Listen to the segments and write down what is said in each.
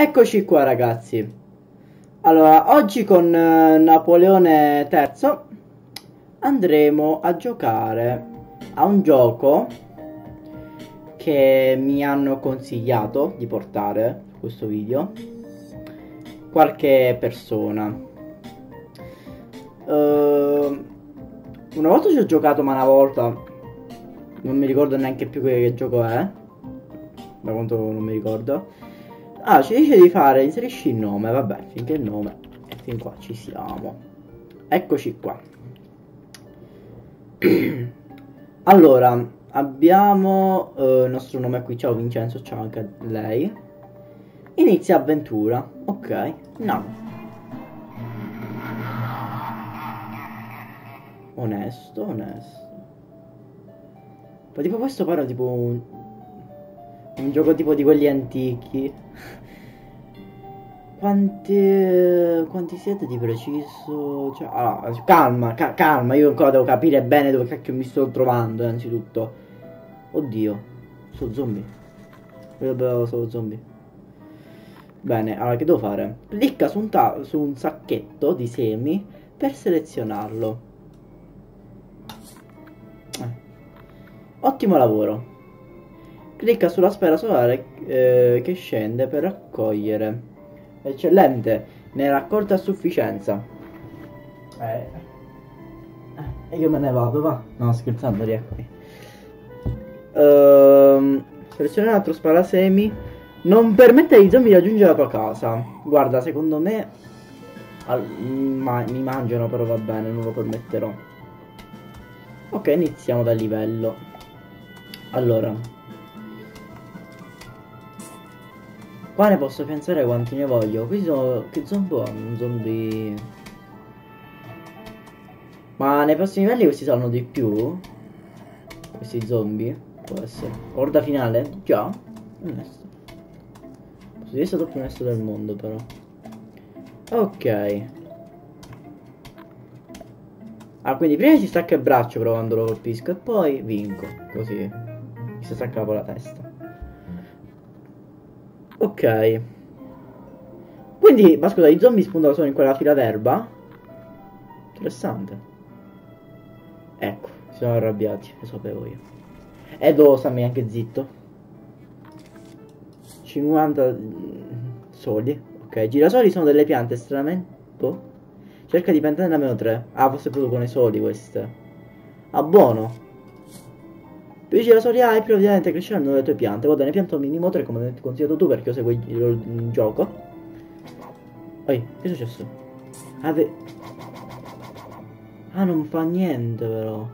Eccoci qua ragazzi. Allora, oggi con eh, Napoleone III andremo a giocare a un gioco che mi hanno consigliato di portare questo video qualche persona. Uh, una volta ci ho giocato, ma una volta non mi ricordo neanche più che, che gioco è. Da quanto non mi ricordo. Ah, ci dice di fare, inserisci il nome, vabbè, finché il nome. E fin qua ci siamo. Eccoci qua. allora, abbiamo uh, il nostro nome qui, ciao Vincenzo, ciao anche lei. Inizia avventura, ok, no. Onesto, onesto. Ma tipo questo pare tipo un, un gioco tipo di quelli antichi. Quanti, quanti siete di preciso? Cioè, allora, calma, ca calma, io ancora devo capire bene dove cacchio mi sto trovando, innanzitutto. Oddio, sono zombie. Vedo solo zombie. Bene, allora che devo fare? Clicca su un, su un sacchetto di semi per selezionarlo. Eh. Ottimo lavoro. Clicca sulla sfera solare eh, che scende per raccogliere Eccellente, ne hai raccolta a sufficienza. Eh. E io me ne vado, va. No, scherzando, rieccomi. Ehm, seleziona un altro sparasemi. Non permette ai zombie di raggiungere la tua casa. Guarda, secondo me... Al, ma, mi mangiano, però va bene, non lo permetterò. Ok, iniziamo dal livello. Allora, Qua ne posso pensare quanti ne voglio. Qui sono... Che zombie hanno? Zombie... Ma nei prossimi livelli questi saranno di più? Questi zombie? Può essere. Orda finale? Già? Onesto. Posso dire stato più onesto del mondo però. Ok. Ah, quindi prima si stacca il braccio provando lo colpisco e poi vinco. Così. Mi si stacca la testa. Ok. Quindi, ma scusa, i zombie spuntano solo in quella fila d'erba? Interessante. Ecco, si sono arrabbiati, lo sapevo io. E devo starmi anche zitto. 50 soli. Ok, girasoli sono delle piante estremamente... Boh. Cerca di piantare da meno 3. Ah, forse producono i soli queste. Ah, buono. Più girasoli hai, ovviamente cresceranno le tue piante. Guarda, ne pianto minimo 3 come ti consigliato tu perché io seguo il, gioco. Ehi, che è successo? Ave... Ah, non fa niente però.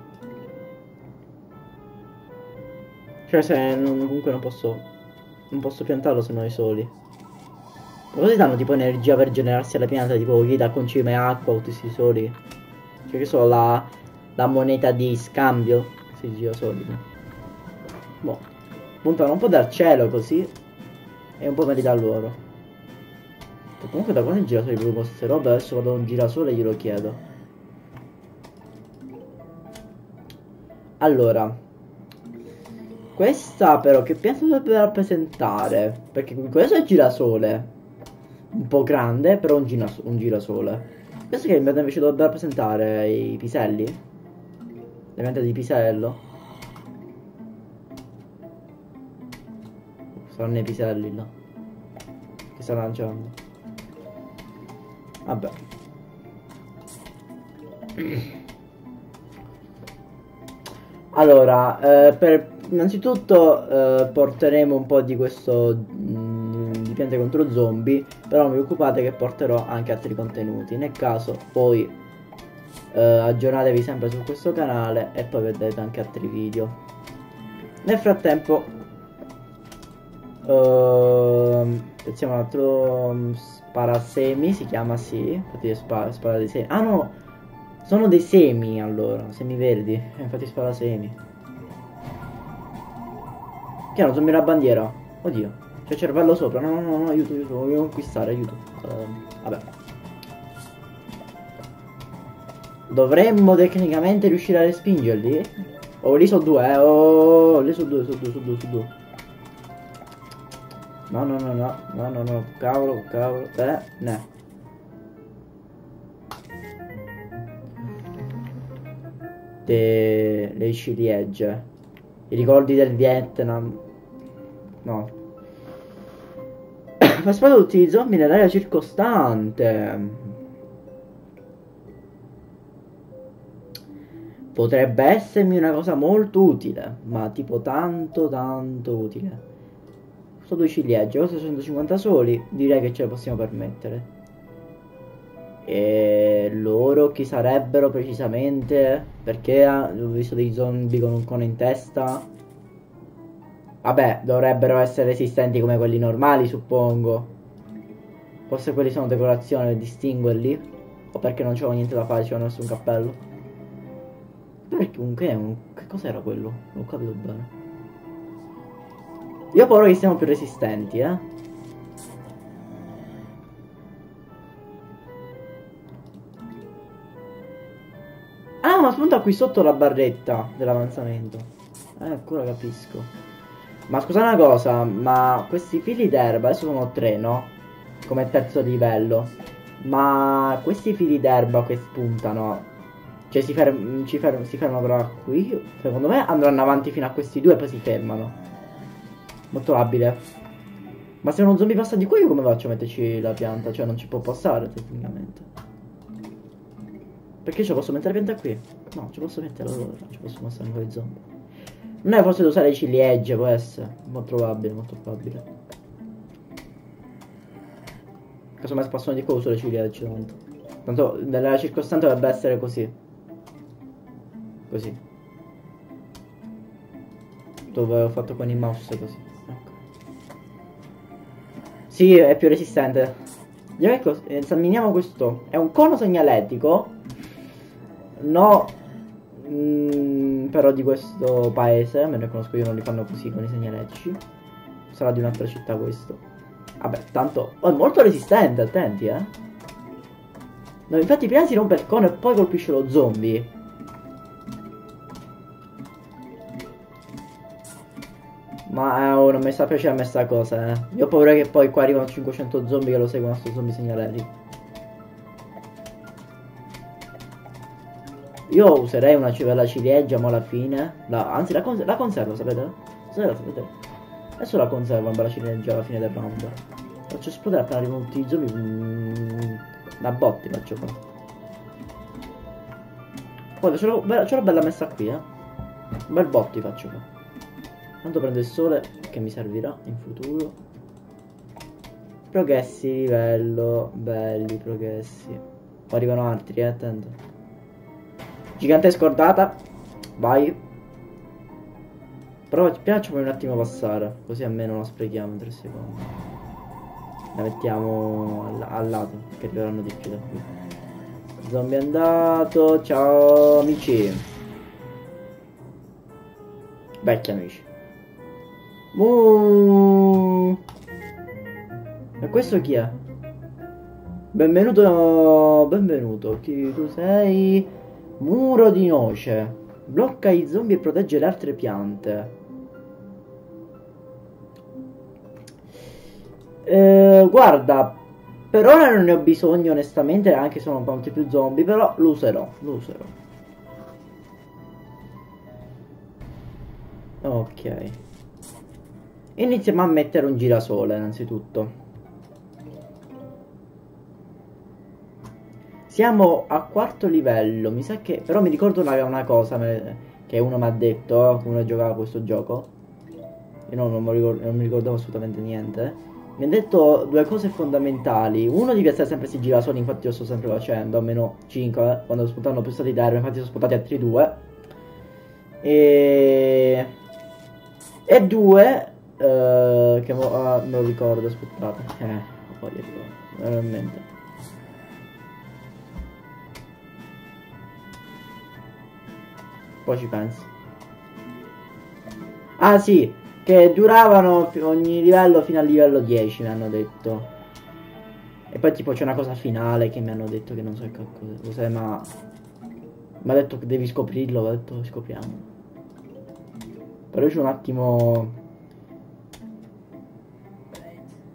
Cioè, se non, comunque non posso... Non posso piantarlo se non ho i soli. Ma cosa ti danno tipo energia per generarsi alla pianta? Tipo vita, concime, acqua, tutti questi soli? Cioè che so, la, la moneta di scambio? Si gira soli, no? Boh. Puntano un po' dal cielo così. E un po' merita loro. Comunque da quando il girasole produco queste robe, adesso vado a un girasole e glielo chiedo. Allora. Questa però che penso dovrebbe rappresentare? Perché questo è il girasole. Un po' grande, però un, giras un girasole. Questo che invece dovrebbe rappresentare i piselli? Le piante di pisello? Saranno i piselli là. Che sta lanciando. Vabbè. Allora, eh, per, innanzitutto eh, porteremo un po' di questo mh, mm, di piante contro zombie, però non vi preoccupate che porterò anche altri contenuti. Nel caso poi eh, aggiornatevi sempre su questo canale e poi vedrete anche altri video. Nel frattempo Uh, pensiamo un altro um, sparasemi, si chiama sì. Infatti spara, spara dei semi. Ah no, sono dei semi allora, semi verdi. Eh, infatti spara semi. Che hanno zombie la bandiera. Oddio. C'è cervello sopra. No, no, no, no, aiuto, aiuto, voglio conquistare, aiuto. Uh, vabbè. Dovremmo tecnicamente riuscire a respingerli. Oh, lì sono due, eh. Oh, lì sono due, sono due, sono due, sono due. No, no, no, no, no, no, no, cavolo, cavolo, eh, ne. De... Le ciliegie. I ricordi del Vietnam. No. Tutti i zombie nell'area circostante. Potrebbe essermi una cosa molto utile, ma tipo tanto tanto utile. Sto due ciliegie, costa 150 soli, direi che ce le possiamo permettere. E loro chi sarebbero precisamente? Perché ho visto dei zombie con un cono in testa? Vabbè, dovrebbero essere resistenti come quelli normali, suppongo. Forse quelli sono decorazioni per distinguerli? O perché non c'avevo niente da fare, c'era nessun cappello? Perché comunque è un... Che cos'era quello? Non ho capito bene. Io ho paura che siamo più resistenti, eh. Ah, ma spunta qui sotto la barretta dell'avanzamento. Eh, ancora capisco. Ma scusa una cosa, ma questi fili d'erba, adesso sono tre, no? Come terzo livello. Ma questi fili d'erba che spuntano, cioè si, ferm ferm si fermano però qui. Secondo me andranno avanti fino a questi due e poi si fermano. Molto labile. Ma se uno zombie passa di qui come faccio a metterci la pianta? Cioè non ci può passare tecnicamente. Perché ci posso mettere la pianta qui? No, ci posso mettere allora, ci posso passare con i zombie. Non è forse da usare le ciliegie, può essere. Molto probabile, molto probabile. Casomai spassano di qua uso le ciliegie tanto. Tanto nella circostante dovrebbe essere così. Così. Dove ho fatto con il mouse così. Sì, è più resistente. Ecco, esaminiamo questo. È un cono segnaletico. No. Mm, però di questo paese. Me ne conosco io, non li fanno così con i segnaletici. Sarà di un'altra città questo. Vabbè, tanto... Oh, è molto resistente, attenti, eh. No, infatti prima si rompe il cono e poi colpisce lo zombie. Non mi sta piacendo questa cosa, eh. Io ho paura che poi qua arrivano 500 zombie che lo seguono sto zombie segnalati. Io userei una civella ciliegia, ma alla fine... La, anzi, la, cons la conservo, sapete? Sapete, sapete? Adesso la conservo una bella ciliegia alla fine del round. Faccio esplodere appena arrivano tutti i zombie. Mm, botti faccio qua. Guarda, ce l'ho bella messa qui, eh. Un bel botti faccio qua. Tanto prendo il sole che mi servirà in futuro. Progressi, livello, belli progressi. Poi arrivano altri, eh, attento. Gigante scordata. Vai. Però piacciami un attimo passare, così almeno non sprechiamo in 3 secondi. La mettiamo al, al lato, che arriveranno di più da qui. Zombie andato, ciao amici. Vecchi amici. Uh. E questo chi è? Benvenuto, benvenuto. Chi tu sei? Muro di noce. Blocca i zombie e protegge le altre piante. Eh, guarda, per ora non ne ho bisogno onestamente, anche se sono po' più zombie, però lo userò, lo userò. Ok. Iniziamo a mettere un girasole innanzitutto. Siamo a quarto livello, mi sa che... Però mi ricordo una, una cosa che uno mi ha detto, uno giocava questo gioco. Io no, non, mi ricordo, non mi ricordavo assolutamente niente. Mi ha detto due cose fondamentali. Uno di essere sempre questi girasoli, infatti lo sto sempre facendo, almeno 5, eh, quando spuntano più stati d'erba, infatti sono spuntati altri due. E... E due, Uh, che mo ah, non lo ricordo, aspettate. Eh, voglia di veramente. Poi ci penso. Ah sì, che duravano ogni livello fino al livello 10 mi hanno detto. E poi tipo c'è una cosa finale che mi hanno detto che non so che cos'è, ma... Mi ha detto che devi scoprirlo, ho detto scopriamo. Però c'è un attimo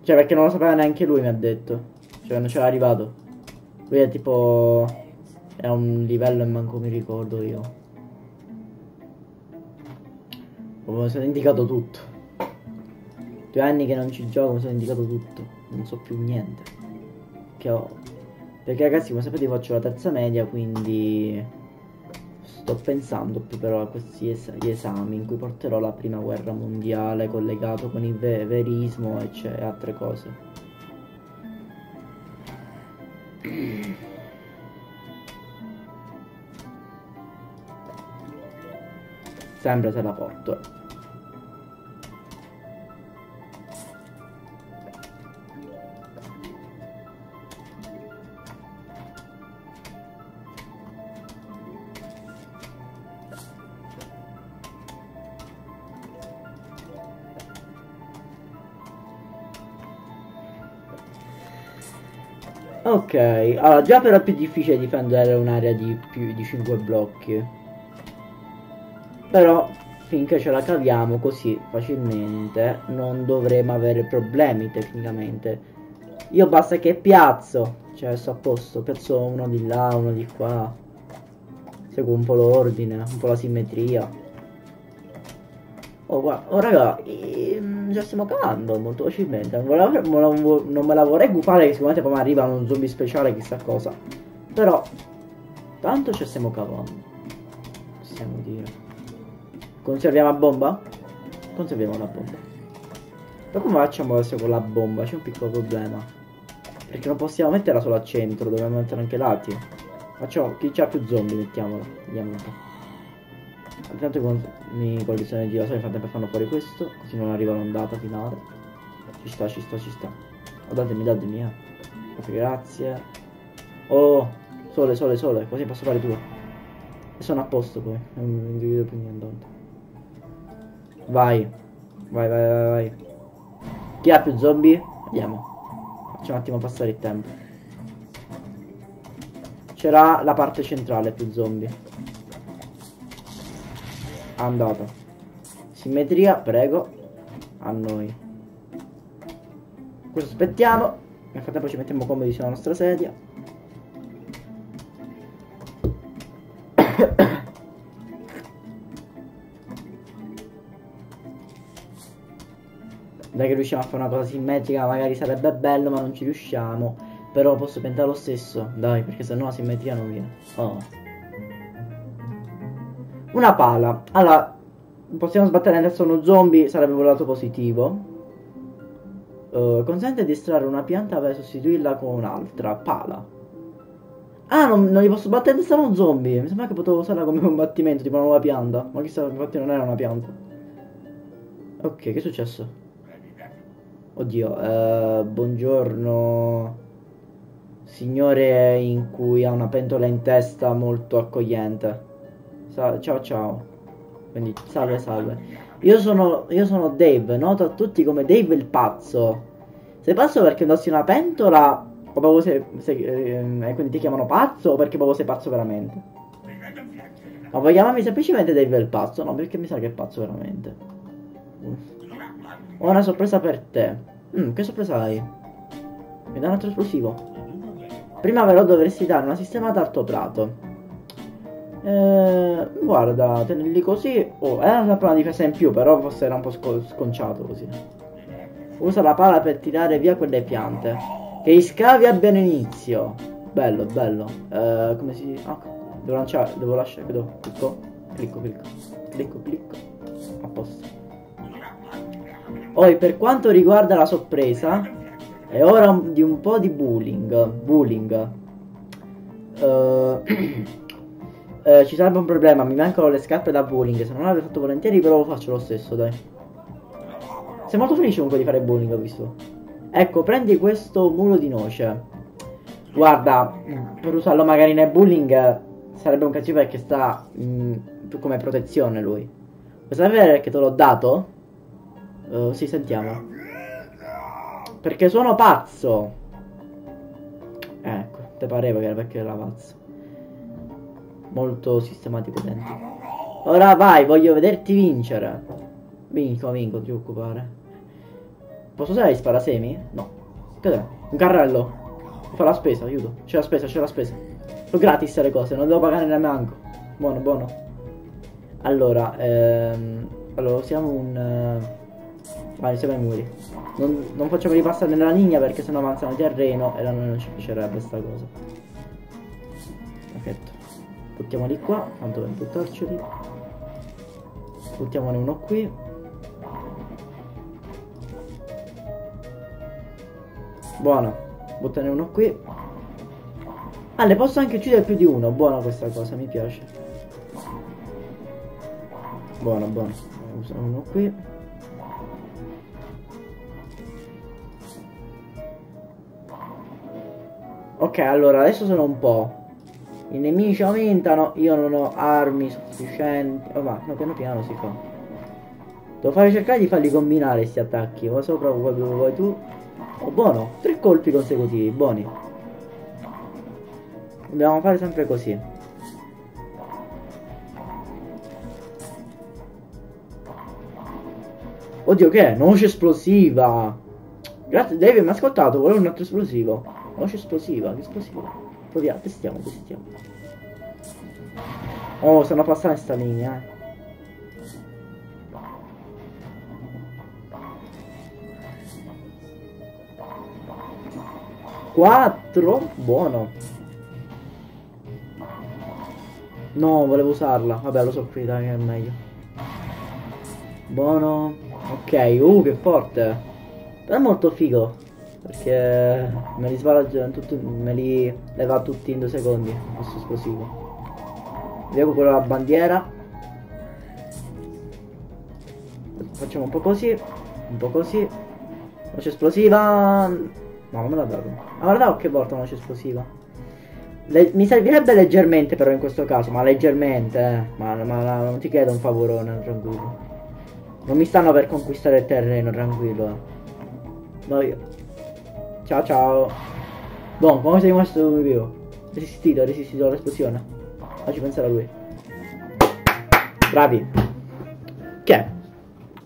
Cioè, perché non lo sapeva neanche lui, mi ha detto. Cioè, non c'era arrivato. Lui è tipo... È un livello e manco mi ricordo io. Mi sono indicato tutto. Due anni che non ci gioco, mi sono indicato tutto. Non so più niente. Che ho. Perché ragazzi, come sapete faccio la terza media, quindi sto pensando più però a questi es esami in cui porterò la prima guerra mondiale collegato con il ve verismo e altre cose. Sempre se la porto. Allora già però è più difficile difendere un'area di più di 5 blocchi. Però finché ce la caviamo così facilmente non dovremo avere problemi tecnicamente. Io basta che piazzo, cioè sto a posto, piazzo uno di là, uno di qua. Seguo un po' l'ordine, un po' la simmetria. Oh, guarda, oh raga, ehm, già stiamo cavando molto facilmente. Non, volevo, non me la vorrei gufare che sicuramente poi mi arriva un zombie speciale, chissà cosa. Però, tanto ci stiamo cavando. Possiamo dire. Conserviamo la bomba? Conserviamo la bomba. Ma come facciamo adesso con la bomba? C'è un piccolo problema. Perché non possiamo metterla solo al centro, dobbiamo mettere anche lati. Facciamo, chi c'ha più zombie mettiamola. Vediamo un po'. Intanto mi collisione di girasole nel frattempo fanno fuori questo, così non arriva l'ondata finale. Ci sta, ci sta, ci sta. Oh, datemi, datemi, eh. Grazie. Oh, sole, sole, sole, così posso fare due. E sono a posto poi, non mi individuo più niente. Vai. Vai, vai, vai, vai. Chi ha più zombie? Andiamo. Facciamo un attimo passare il tempo. C'era la parte centrale più zombie andata. Simmetria prego. A noi. Questo aspettiamo. Nel frattempo ci mettiamo comodi sulla nostra sedia. Dai che riusciamo a fare una cosa simmetrica magari sarebbe bello ma non ci riusciamo. Però posso pentare lo stesso. Dai perché sennò la simmetria non viene. Oh una pala. Allora, possiamo sbattere adesso uno zombie, sarebbe un lato positivo. Uh, consente di estrarre una pianta per sostituirla con un'altra. Pala. Ah, non, non, gli posso battere testa uno zombie. Mi sembra che potevo usarla come combattimento, tipo una nuova pianta. Ma chissà, infatti non era una pianta. Ok, che è successo? Oddio, uh, buongiorno. Signore in cui ha una pentola in testa molto accogliente ciao ciao. Quindi salve salve. Io sono, io sono Dave, noto a tutti come Dave il pazzo. Sei pazzo perché indossi una pentola o proprio se, se eh, quindi ti chiamano pazzo o perché proprio sei pazzo veramente? Ma puoi chiamarmi semplicemente Dave il pazzo? No, perché mi sa che è pazzo veramente. Ho una sorpresa per te. Mm, che sorpresa hai? Mi dà un altro esplosivo. Prima però dovresti dare una sistemata al tuo prato. Eh, guarda, tenerli così. Oh, era una pala difesa in più, però forse era un po' sco sconciato così. Usa la pala per tirare via quelle piante. Che i scavi abbiano inizio. Bello, bello. Eh, come si. Ah, devo lanciare, devo lasciare. Vedo. Clicco, clicco, clicco. Clicco, clicco. A posto. Poi, per quanto riguarda la sorpresa, è ora di un po' di bullying. Bullying. Uh, Eh, ci sarebbe un problema, mi mancano le scarpe da bowling, se non l'avevo fatto volentieri però lo faccio lo stesso, dai. Sei molto felice comunque di fare bowling, ho visto. Ecco, prendi questo mulo di noce. Guarda, per usarlo magari nel bowling sarebbe un cattivo perché sta mh, mm, come protezione lui. Vuoi sapere che te l'ho dato? Uh, sì, sentiamo. Perché sono pazzo. Ecco, te pareva che era perché era pazzo molto sistematico dentro. Ora vai, voglio vederti vincere. Vinco, vinco, ti occupare. Posso usare gli sparasemi? No. Cos'è? Un carrello. Fa la spesa, aiuto. C'è la spesa, c'è la spesa. Sono gratis le cose, non devo pagare neanche. Buono, buono. Allora, ehm, allora usiamo un... Uh... Vai, siamo ai muri. Non, non facciamo ripassare nella linea perché sennò avanzano il terreno e non ci piacerebbe sta cosa. Perfetto. Buttiamoli qua, tanto per buttarceli. Buttiamone uno qui. Buono. Buttane uno qui. Ah, ne posso anche uccidere più di uno. Buona questa cosa, mi piace. Buono, buono. Uso uno qui. Ok, allora adesso sono un po'. I nemici aumentano, io non ho armi sufficienti. Oh, ma no, piano piano si fa. Devo fare cercare di farli combinare questi attacchi. Va sopra dove vuoi tu. Oh, buono. Tre colpi consecutivi, buoni. Dobbiamo fare sempre così. Oddio che è? Noce esplosiva. Grazie Dave, mi ha ascoltato, volevo un altro esplosivo. Noce esplosiva, che esplosiva. Proviamo, testiamo, testiamo. Oh, stanno passando sta linea, eh. 4 Buono. No, volevo usarla. Vabbè, lo so qui, dai, che è meglio. Buono. Ok, uh, che forte. Però è molto figo Perché me li sbaraggio tutti Me li leva tutti in due secondi Questo esplosivo Vediamo quello la bandiera Facciamo un po' così Un po' così Voce esplosiva No, non me l'ha dato. Ma guarda che volta una voce esplosiva. Le mi servirebbe leggermente però in questo caso, ma leggermente, eh. Ma, ma, ma non ti chiedo un favorone, tranquillo. Non mi stanno per conquistare il terreno, tranquillo. Eh. No, io. Ciao ciao. Boh, come sei rimasto vivo? Resistito, resistito all'esplosione. Facci pensare a lui. Bravi. Che?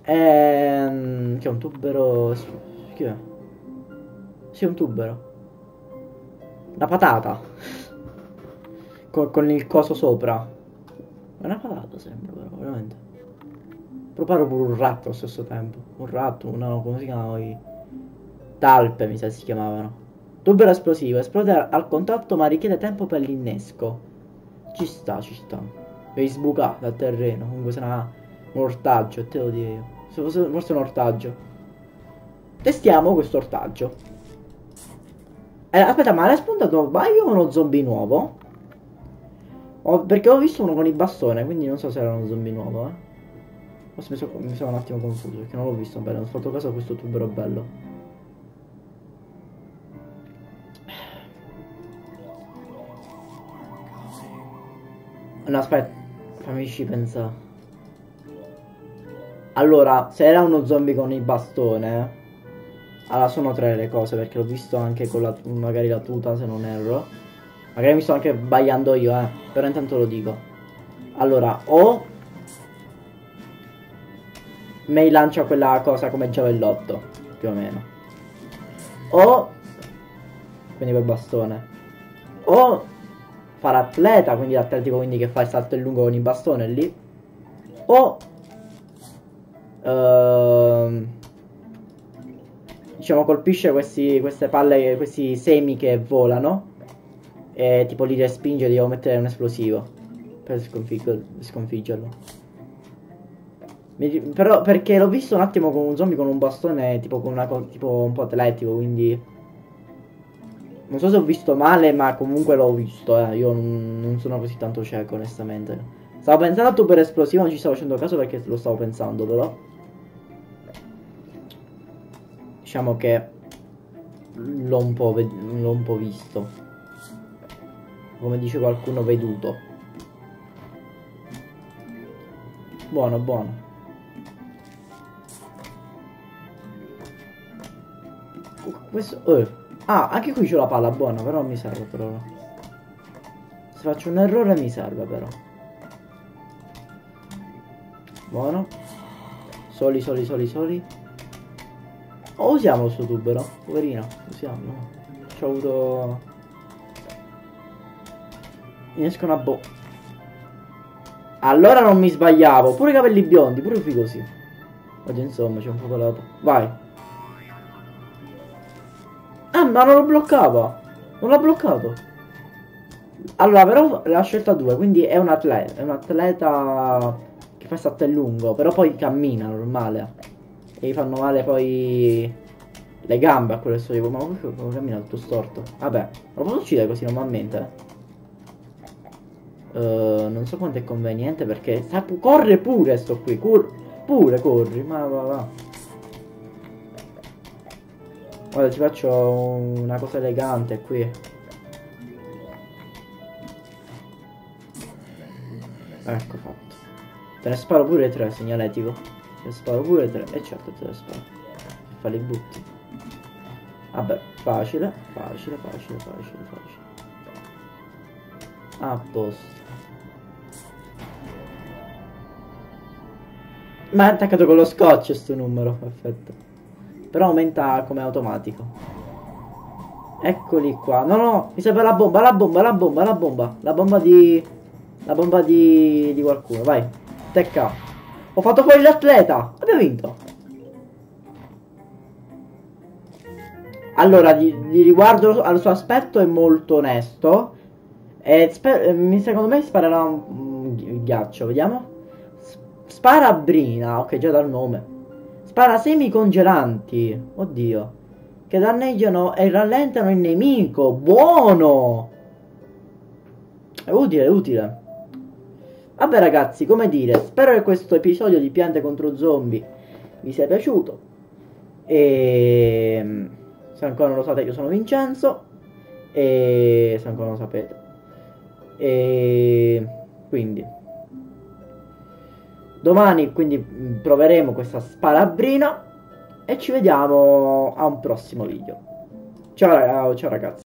Ehm... C'è un tubero... Che è? Sei un tubero. La patata. Con, con il coso sopra. È una patata sembra però, veramente. Proprio pure un ratto allo stesso tempo. Un ratto, una, come si chiamano? Talpe mi sa si chiamavano. Tubero esplosivo, esplode al contatto ma richiede tempo per l'innesco. Ci sta, ci sta. Devi sbucare dal terreno. Comunque sarà un ortaggio, te lo dico io. Forse, forse un ortaggio. Testiamo questo ortaggio. Eh, aspetta, ma l'hai spuntato vai o uno zombie nuovo? Ho, perché ho visto uno con il bastone, quindi non so se era uno zombie nuovo, eh. Forse mi, so, mi sono un attimo confuso, perché non l'ho visto bene, ho fatto caso a questo tubero bello. No, aspetta, fammici pensare. Allora, se era uno zombie con il bastone, allora, sono tre le cose perché l'ho visto anche con la, magari la tuta se non erro. Magari mi sto anche sbagliando io, eh. Però intanto lo dico. Allora, o... May lancia quella cosa come giavellotto, più o meno. O... Quindi quel bastone. O... Fare atleta, quindi l'atletico, quindi che fa il salto in lungo con il bastone lì. O... Ehm diciamo colpisce questi, queste palle, questi semi che volano e tipo li respinge devo mettere un esplosivo per sconfiggerlo. Però perché l'ho visto un attimo con un zombie con un bastone tipo con una tipo un po' atletico, quindi non so se ho visto male, ma comunque l'ho visto, eh. Io non sono così tanto cieco, onestamente. Stavo pensando a tu per esplosivo, non ci stavo facendo caso perché lo stavo pensando, però. diciamo che l'ho un, un po' visto. Come dice qualcuno, veduto. Buono, buono. Questo... Oh. Ah, anche qui c'ho la palla buona, però non mi serve però. Se faccio un errore mi serve però. Buono. Soli, soli, soli, soli. Oh, usiamo suo tubero, poverino, usiamo. Ci ho avuto... Mi escono a bo... Allora non mi sbagliavo, pure i capelli biondi, pure figosi. Oggi insomma c'è un po' colato. Vai. Ma non lo bloccava. Non l'ha bloccato. Allora, però l'ha scelta due, quindi è un atleta. È un atleta che fa salto lungo, però poi cammina normale. E gli fanno male poi le gambe a quello che sto Ma come cammina tutto storto? Vabbè, lo posso uccidere così normalmente? Uh, non so quanto è conveniente perché sa, corre pure sto qui. Cur pure corri, ma va va. Guarda, ti faccio una cosa elegante qui. Ecco fatto. Te ne sparo pure tre, segnaletico. Te ne sparo pure tre. E certo te ne sparo. Fa li butti. Vabbè, facile, facile, facile, facile, facile. A posto. Ma è attaccato con lo scotch sto numero, perfetto. Però aumenta come automatico. Eccoli qua. No, no, mi serve la bomba, la bomba, la bomba, la bomba. La bomba di... La bomba di, di qualcuno, vai. Tecca. Ho fatto fuori l'atleta. Abbiamo vinto. Allora, di, di, riguardo al suo aspetto è molto onesto. E secondo me sparerà un ghiaccio, vediamo. Spara brina, ok già dal nome. Spara semi congelanti, oddio. Che danneggiano e rallentano il nemico, buono! È utile, è utile. Vabbè ragazzi, come dire, spero che questo episodio di Piante contro Zombie vi sia piaciuto. E se ancora non lo sapete io sono Vincenzo. E se ancora non lo sapete. E quindi domani quindi proveremo questa sparabrina e ci vediamo a un prossimo video. Ciao, ciao ragazzi.